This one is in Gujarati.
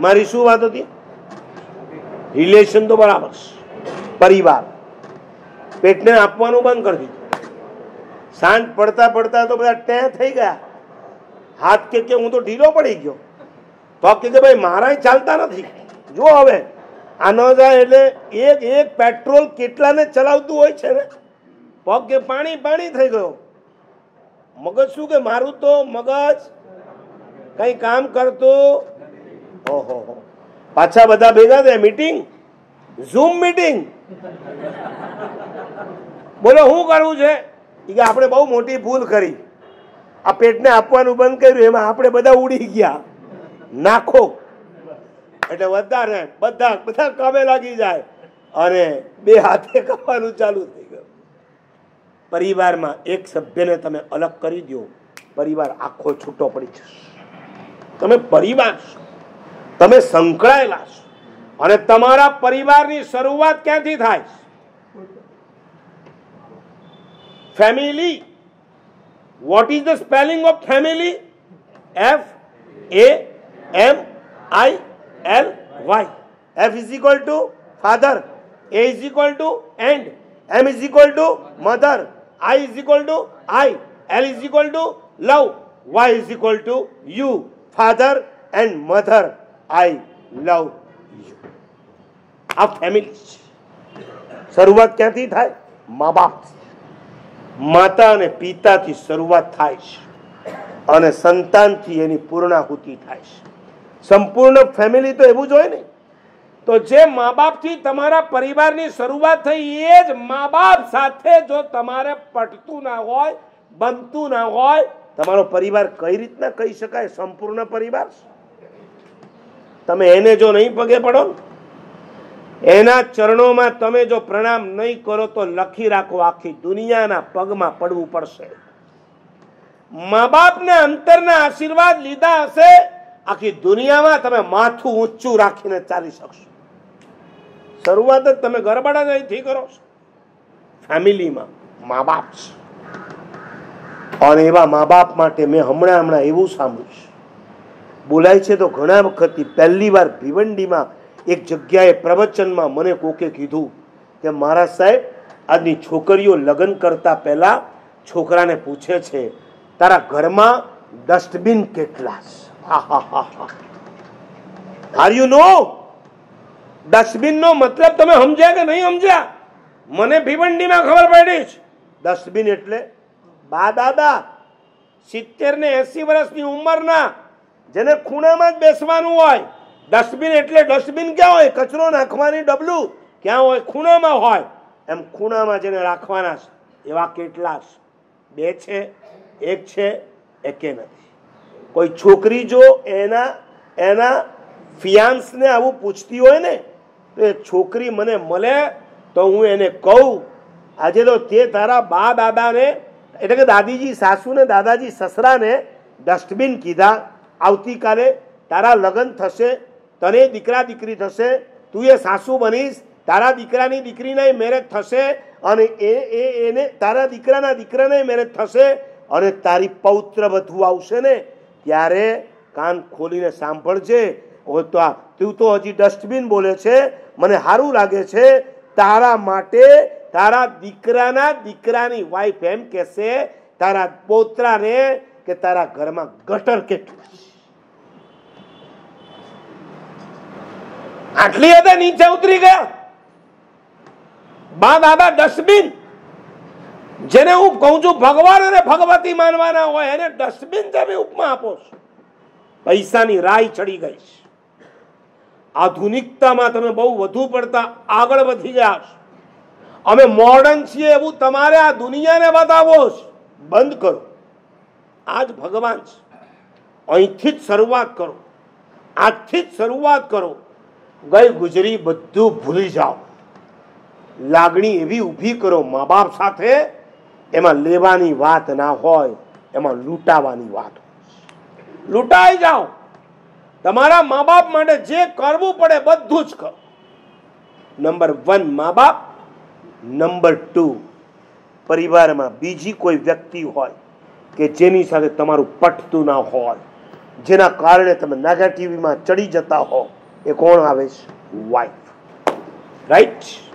મારી શું વાત હતી? રિલેશન તો બરાબર પરિવાર. પેટને આપવાનું બંધ કરી દીધું. સાંજ પડતા પડતા તો બધા ટે થઈ ગયા. હાથ કે કે હું તો ઢીલો પડી ગયો. તો કે કે ભાઈ મારા ચાલતા નથી. જો હવે, આ ન જાય એટલે એક એક પેટ્રોલ કેટલાને ચલાવતું હોય છે ને, પગ કે પાણી પાણી થઈ ગયો. મગજ શું કે મારું તો મગજ કંઈ કામ કરતું ઓહો પાછા બધા ભેગા થયા મીટિંગ ઝૂમ મીટિંગ બોલો, શું કરવું છે? કે આપણે બહુ મોટી ભૂલ કરી. આ પેટને આપવાનું બંધ કર્યું, એમાં આપણે બધા ઉડી ગયા. નાખો. એટલે વધારે, બધા બધા કામે લાગી જાય. અને બે હાથે કરવાનું ચાલુ થઈ ગયું. પરિવારમાં એક સભ્યને તમે અલગ કરી દો પરિવાર આખો છૂટો પડી જશે. તમે પરિવાર તમે સંકળાયેલા છો. અને તમારા પરિવારની શરૂઆત ક્યાંથી થાય? Family. What is the spelling of family F A M I L Y F is equal to father A is equal to and M is equal to mother I is equal to I L is equal to love Y is equal to you father and mother I love you. આ ફેમિલી છે. શરૂઆત ક્યાંથી થાય? મા બાપ માતા અને પિતાથી શરૂઆત થાય છે. અને સંતાનથી એની પૂર્ણાહુતિ થાય છે. સંપૂર્ણ ફેમિલી તો એવું જ હોય ને. તો જે મા બાપથી તમારા પરિવારની શરૂઆત થઈ એ જ મા બાપ સાથે જો તમારે પટતું ના હોય, બનતું ના હોય, તમારો પરિવાર કઈ રીતના કહી શકાય? સંપૂર્ણ પરિવાર તમે એને જો નહીં પગે પડો, એના ચરણોમાં તમે જો પ્રણામ નહીં કરો તો લખી રાખો આખી દુનિયાના પગમાં પડવું પડશે. મા બાપના અંતરના આશીર્વાદ લીધા હશે, આખી દુનિયામાં તમે માથું ઊંચું રાખીને ચાલી શકશો. શરૂઆત જ તમે ગરબડા જ અહીંથી કરો છો. ફેમિલીમાં મા બાપ છે. અને એવા મા બાપ માટે મેં હમણાં હમણાં એવું સાંભળ્યું છે. બોલાય છે તો ઘણા વખતથી પહેલી વાર ભિવંડીમાં એક જગ્યાએ પ્રવચનમાં મને કોકે કીધું કે મારા સાહેબ, આજની છોકરીઓ લગ્ન કરતા પહેલા છોકરાને પૂછે છે, તારા ઘરમાં ડસ્ટબિન કેટલા આર યુ નો ડસ્ટબિન નો મતલબ તમે સમજ્યા કે નહીં સમજ્યા? મને ભિવંડીમાં ખબર પડી છે ડસ્ટબિન એટલે બા દાદા સિત્તેર ને એસી વર્ષની ઉંમરના જેને ખૂણામાં જ બેસવાનું હોય. ડસ્ટબિન એટલે ડસ્ટબિન ક્યાં હોય? કચરો નાખવાની ડબલું ક્યાં હોય? ખૂણામાં હોય. એમ ખૂણામાં જેને રાખવાના છે, એવા કેટલા છે? બે છે, એક છે, એકે નથી. કોઈ છોકરી જો એના એના ફિયાન્સને આવું પૂછતી હોય ને, તો એ છોકરી મને મળે તો હું એને કહું, આજે તો તે તારા બા દાદાને એટલે કે દાદીજી, સાસુને, દાદાજી, સસરાને ડસ્ટબિન કીધા. આવતીકાલે તારા લગ્ન થશે, તને દીકરા દીકરી થશે, તું એ સાસુ બનીશ, તારા દીકરાની દીકરીના મેરેજ થશે અને એ એ, એને તારા દીકરાના દીકરાને મેરેજ થશે અને તારી પૌત્ર વધુ આવશે ને? ત્યારે કાન ખોલીને સાંભળજે. તો આ, તું તો હજી ડસ્ટબિન બોલે છે, મને સારું લાગે છે, તારા માટે તારા દીકરાના દીકરાની વાઈફ એમ કહેશે, તારા પોતરાને કે તારા ઘરમાં ગટર કેટલું આટલી હદે નીચે ઉતરી ગયા. બા દાદા ડસ્ટબિન, જેને હું કહું છું ભગવાન અને ભગવતી માનવાના હોય, એને ડસ્ટબિન તમે ઉપમા આપો છો. પૈસાની રાય ચડી ગઈ છે. આધુનિકતામાં તમે બહુ વધુ પડતા આગળ વધી ગયા છો. અમે મોડર્ન છીએ એવું તમારે આ દુનિયાને બતાવો છે. બંધ કરો. આજ ભગવાન છે. અહીંથી જ શરૂઆત કરો. આજથી જ શરૂઆત કરો. ગઈ ગુજરી બધું ભૂલી જાઓ. લાગણી એવી ઊભી કરો મા બાપ સાથે, એમાં લેવાની વાત ના હોય, એમાં લૂંટાવાની વાત લૂંટાઈ જાઓ. તમારા મા બાપ માટે જે કરવું પડે બધું જ કરો. નંબર વન મા બાપ નંબર ટુ, પરિવારમાં બીજી કોઈ વ્યક્તિ હોય કે જેની સાથે તમારું પટતું ના હોય, જેના કારણે તમે નેગેટિવમાં ચડી જતા હો એ કોણ આવે છે વાઇફ રાઈટ